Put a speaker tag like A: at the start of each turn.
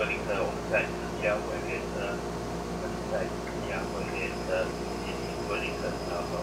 A: 格林特我们在施加会列车我们在施加会列车进行格林的调整